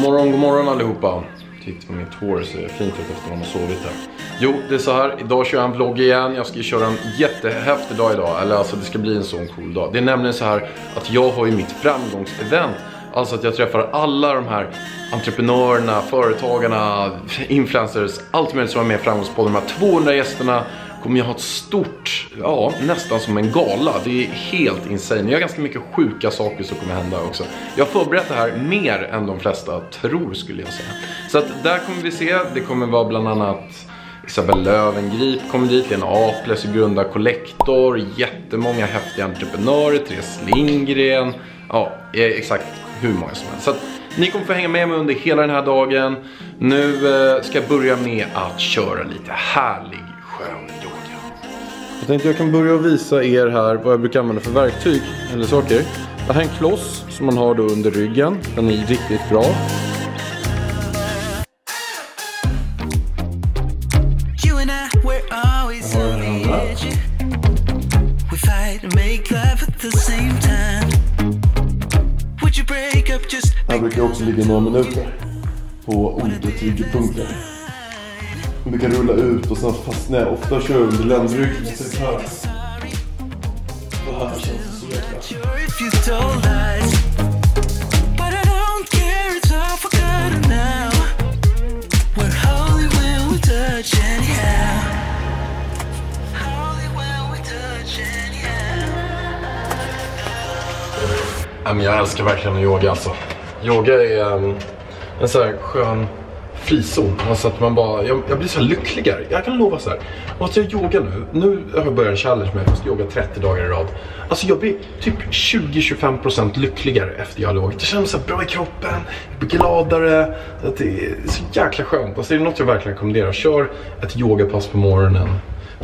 God morgon, god morgon allihopa. Titta på mitt hår, det ser fint ut efter att man har sovit där. Jo, det är så här. Idag kör jag en vlogg igen. Jag ska köra en jättehäftig dag idag. Eller alltså det ska bli en sån cool dag. Det är nämligen så här att jag har ju mitt framgångsevent. Alltså att jag träffar alla de här entreprenörerna, företagarna, influencers, allt möjligt som är med i Framgångspodden. De här 200 gästerna kommer jag ha ett stort, ja nästan som en gala. Det är helt insane. Jag har ganska mycket sjuka saker som kommer hända också. Jag har förberett det här mer än de flesta tror skulle jag säga. Så att där kommer vi se, det kommer vara bland annat Isabelle Löwengrip kommer dit, Lena Aples och grundar Collector, jättemånga häftiga entreprenörer, Therese Lindgren, ja eh, exakt hur många som helst. Så att ni kommer få hänga med mig under hela den här dagen. Nu eh, ska jag börja med att köra lite härlig tänkte jag kan börja visa er här vad jag brukar använda för verktyg eller saker. Det här är en kloss som man har då under ryggen. Den är riktigt bra. Har den Här brukar jag också ligga några minuter på olika triggerpunkter. Jag brukar rulla ut och sen fastnar jag. Ofta kör jag under ländryggen. Så här. Det här känns så jäkla... jag älskar verkligen yoga alltså. Yoga är um, en sån här skön frizon. Alltså att man bara, jag, jag blir så här lyckligare. Jag kan lova så här. Alltså jag yogar nu. Nu har jag börjat en challenge med att jag ska yoga 30 dagar i rad. Alltså jag blir typ 20-25% lyckligare efter jag har yogat. Det känns så här bra i kroppen. Jag blir gladare. Det är så jäkla skönt. Alltså är det något jag verkligen rekommenderar. Kör ett yogapass på morgonen.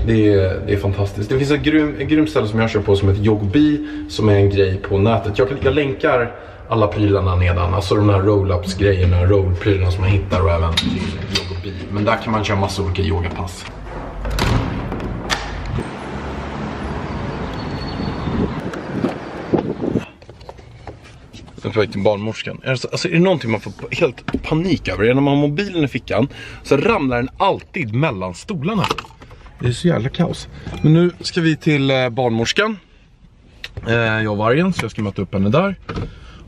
Det är, det är fantastiskt. Det finns ett grym, grymt ställe som jag kör på som heter Yogbi som är en grej på nätet. Jag, kan, jag länkar alla prylarna nedan, alltså de här roll-ups grejerna, roll-prylarna som man hittar och även till Yogbi. Men där kan man köra massa olika yogapass. Jag är på väg till barnmorskan. Alltså, är det någonting man får helt panik över? Är när man har mobilen i fickan så ramlar den alltid mellan stolarna. Det är så jävla kaos. Men nu ska vi till eh, barnmorskan. Eh, jag och vargen, så jag ska möta upp henne där.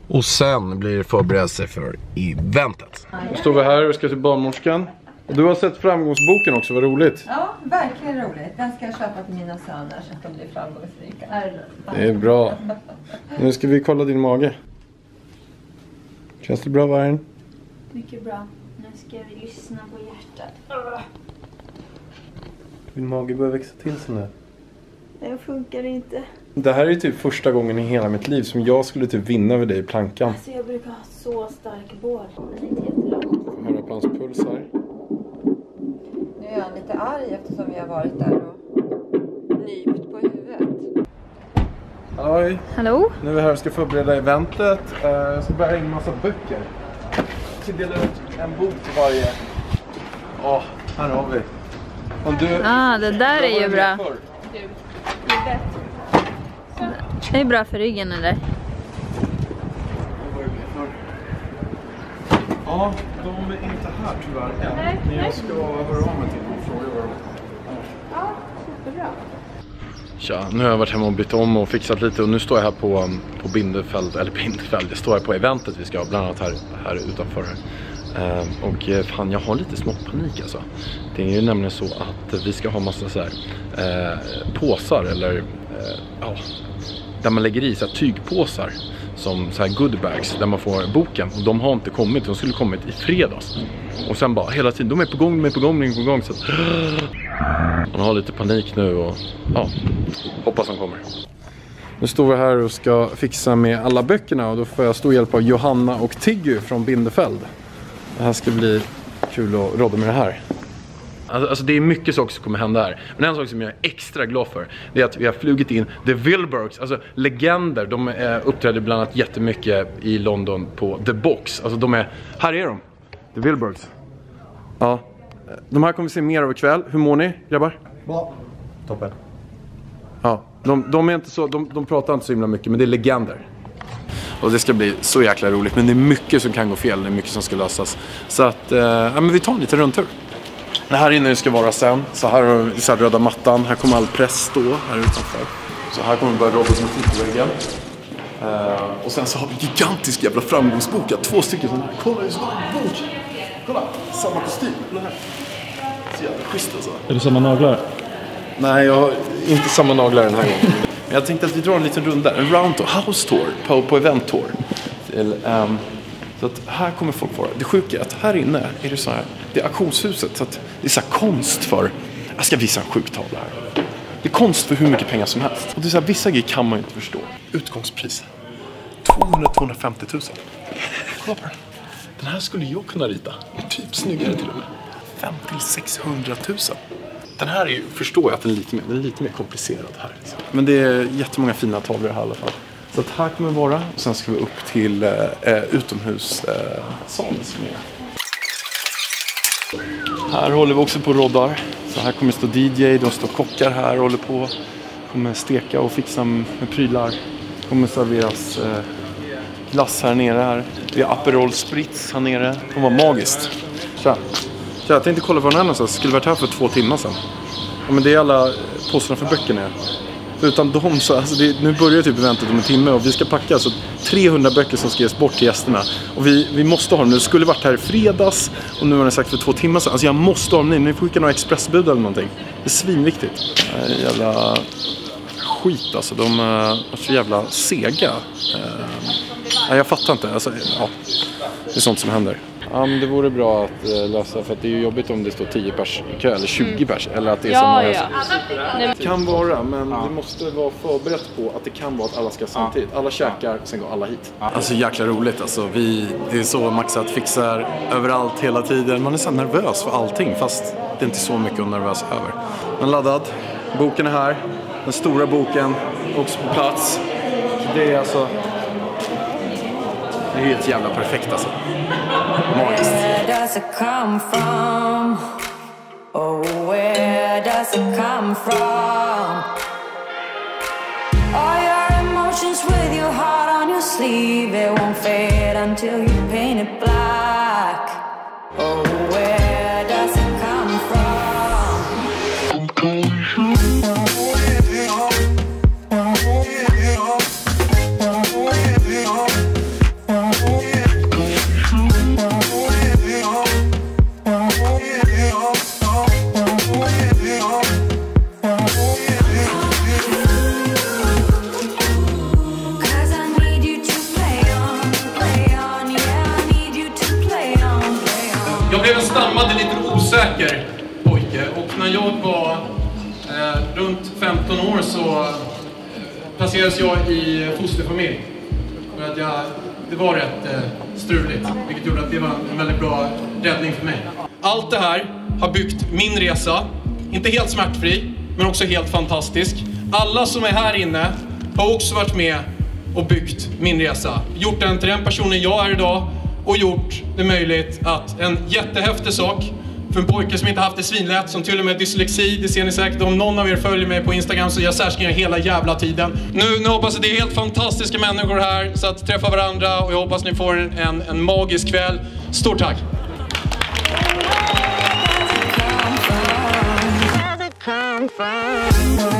Och sen blir det förberedelse för eventet. Nu står vi här och ska till barnmorskan. Och du har sett framgångsboken också, vad roligt. Ja, verkligen roligt. Den ska jag köpa till mina söner så att de blir framgångsrika. Det är bra. Nu ska vi kolla din mage. Känns det bra vargen? Mycket bra. Nu ska vi lyssna på hjärtat. Din mage börjar växa till sig nu. Det funkar inte. Det här är typ första gången i hela mitt liv som jag skulle typ vinna över dig i plankan. Alltså jag brukar ha så stark bål. Den är inte jättelång. Puls här. Nu är han lite arg eftersom vi har varit där och nypt på huvudet. Halloj! Hallå? Nu är vi här och ska förbereda eventet. Eh, Jag ska bära in en massa böcker. Jag ska dela ut en bok till varje. Ja, här har vi. Om du... Ah, det där är ju bra. Förr. Det är bra för ryggen eller? Ja, de är inte här tyvärr än. Men jag ska höra av mig till dem och fråga vad de Ja, superbra. Tja, nu har jag varit hemma och bytt om och fixat lite och nu står jag här på, um, på Bindefäld, eller Bindefäld, jag står här på eventet vi ska ha, bland annat här, här utanför. Ehm, och eh, fan, jag har lite smått panik alltså. Det är ju nämligen så att vi ska ha massa så här, eh, påsar eller eh, ja, där man lägger i så här, tygpåsar som så här goodbags där man får boken och de har inte kommit, de skulle kommit i fredags. Och sen bara hela tiden, de är på gång, de är på gång, de är på gång. Så att, man har lite panik nu och ja, hoppas de kommer. Nu står vi här och ska fixa med alla böckerna och då får jag stor hjälp av Johanna och Tiggy från Bindefeld. Det här ska bli kul att rodda med det här. Alltså, alltså det är mycket saker som kommer hända här. Men en sak som jag är extra glad för det är att vi har flugit in The Wilburgs, alltså legender. De eh, uppträdde bland annat jättemycket i London på The Box. Alltså de är, här är de. The Wilburgs. Ja. De här kommer vi se mer av ikväll. Hur mår ni grabbar? Bra. Toppen. Ja, de, de, är inte så, de, de pratar inte så himla mycket men det är legender. Och det ska bli så jäkla roligt. Men det är mycket som kan gå fel, det är mycket som ska lösas. Så att, eh, ja men vi tar en liten rundtur. Det här inne ska vara sen. Så här har vi så här röda mattan. Här kommer all press stå här utanför. Så här kommer det börja robotmusik på väggen. Eh, och sen så har vi gigantisk jävla framgångsbok. Två stycken sådana här. Kolla, så en bok. Kolla, samma kostym. Kolla här. Så jävla schysst alltså. Är det samma naglar? Nej, jag har inte samma naglar den här gången. Men jag tänkte att vi drar en liten runda. En round tour, house tour på, på event tour. Till, ehm, så att här kommer folk vara. Det sjuka är att här inne är det så här. Det är auktionshuset. Så att det är så här konst för. Jag ska visa en sjuk tavla här. Det är konst för hur mycket pengar som helst. Och det är så här, vissa grejer kan man ju inte förstå. Utgångspris. 200-250 000. Kolla på den. Den här skulle jag kunna rita. Typ snyggare till och med. 5 till 600 000. Den här är ju, förstår jag att den är lite mer, den är lite mer komplicerad här. liksom. Men det är jättemånga fina tavlor här i alla fall. Så att här kommer vi vara och sen ska vi upp till eh, utomhussalen eh, eh som är här håller vi också på och roddar. Så här kommer stå DJ, de står kockar här och håller på. Kommer steka och fixa med prylar. Kommer serveras eh, glass här nere här. Vi har Aperol Spritz här nere. Det kommer vara magiskt. Tja. Tja, jag tänkte kolla var den är någonstans. Skulle varit här för två timmar sedan. Ja, men det är alla påsarna för böckerna. Utan dem så, alltså det, nu börjar typ eventet om en timme och vi ska packa alltså 300 böcker som ska ges bort till gästerna. Och vi, vi måste ha dem nu. Det skulle varit här i fredags och nu har den sagt för två timmar sedan. Alltså jag måste ha dem nu. Ni får skicka några expressbud eller någonting. Det är svinviktigt. Det här är jävla skit alltså. Eh, de är så jävla sega. Eh, nej, jag fattar inte. Alltså, ja, det är sånt som händer. Ja, men det vore bra att eh, lösa för att det är ju jobbigt om det står 10 pers i kö eller 20 pers eller att det är så Ja, många ja. som... Det kan vara, men det måste vara förberett på att det kan vara att alla ska samtidigt. Alla käkar, sen går alla hit. Alltså jäkla roligt alltså. Vi, det är så maxat fixar överallt hela tiden. Man är så nervös för allting fast det är inte så mycket att vara nervös över. Men laddad. Boken är här. Den stora boken också på plats. Det är alltså... Det är helt jävla perfekt alltså. Magiskt. Where does it come from? Oh, where does it come from? All your emotions with your heart on your sleeve, it won't fade until you paint it black. Oh, föddes jag i fosterfamilj. För att jag, det var rätt eh, struligt, vilket gjorde att det var en väldigt bra räddning för mig. Allt det här har byggt min resa, inte helt smärtfri, men också helt fantastisk. Alla som är här inne har också varit med och byggt min resa. Gjort den till den personen jag är idag och gjort det möjligt att en jättehäftig sak för en pojke som inte haft det svinlätt, som till och med har dyslexi, det ser ni säkert om någon av er följer mig på Instagram så jag särskrivningar hela jävla tiden. Nu, nu hoppas jag det är helt fantastiska människor här så att träffa varandra och jag hoppas ni får en, en, en magisk kväll. Stort tack! Cause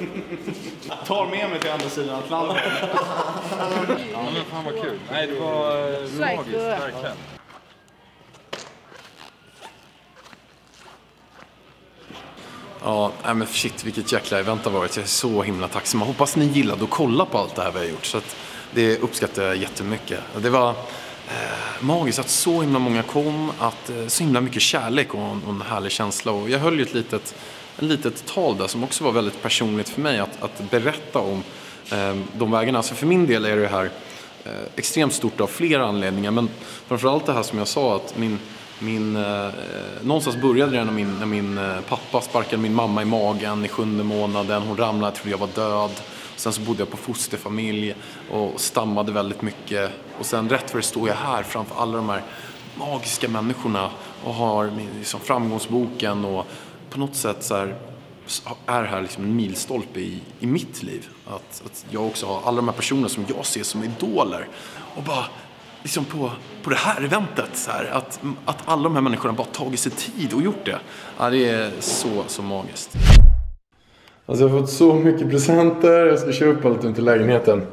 Tar med mig till andra sidan Atlanten. ja men fan vad kul. Nej det var eh, magiskt, verkligen. Ja, nej men shit vilket jäkla event det har varit. Jag är så himla tacksam. Jag hoppas ni gillade att kolla på allt det här vi har gjort. Så att det uppskattar jag jättemycket. Det var eh, magiskt att så himla många kom, att eh, så himla mycket kärlek och en, och en härlig känsla. Och jag höll ju ett litet, ett litet tal där som också var väldigt personligt för mig att, att berätta om eh, de vägarna. Alltså för min del är det här eh, extremt stort av flera anledningar men framförallt det här som jag sa att min min, eh, eh någonstans började det när min, när min eh, pappa sparkade min mamma i magen i sjunde månaden. Hon ramlade, jag trodde jag var död. Sen så bodde jag på fosterfamilj och stammade väldigt mycket. Och sen rätt för det står jag här framför alla de här magiska människorna och har liksom, framgångsboken och på något sätt så här, är det här liksom en milstolpe i, i mitt liv. Att, att jag också har alla de här personerna som jag ser som idoler. Och bara liksom på, på det här eventet. Så här, att, att alla de här människorna bara tagit sig tid och gjort det. Ja, det är så, så magiskt. Alltså jag har fått så mycket presenter. Jag ska köra upp allt runt i lägenheten.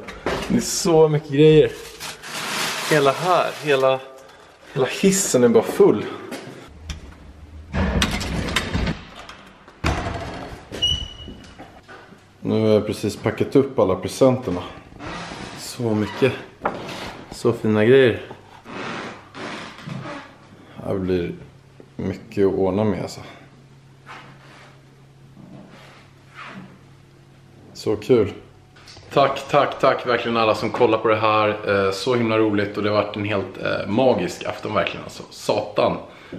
Det är så mycket grejer. Hela här, hela, hela hissen är bara full. Nu har jag precis packat upp alla presenterna. Så mycket. Så fina grejer. Det blir mycket att ordna med alltså. Så kul. Tack, tack, tack verkligen alla som kollar på det här. Eh, så himla roligt och det har varit en helt eh, magisk afton verkligen alltså. Satan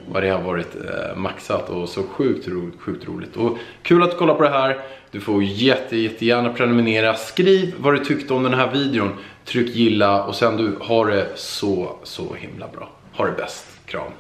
vad det har varit eh, maxat och så sjukt, ro, sjukt roligt. Och kul att du kollar på det här. Du får jätte, jättegärna prenumerera. Skriv vad du tyckte om den här videon. Tryck gilla och sen du, har det så, så himla bra. Ha det bäst. Kram.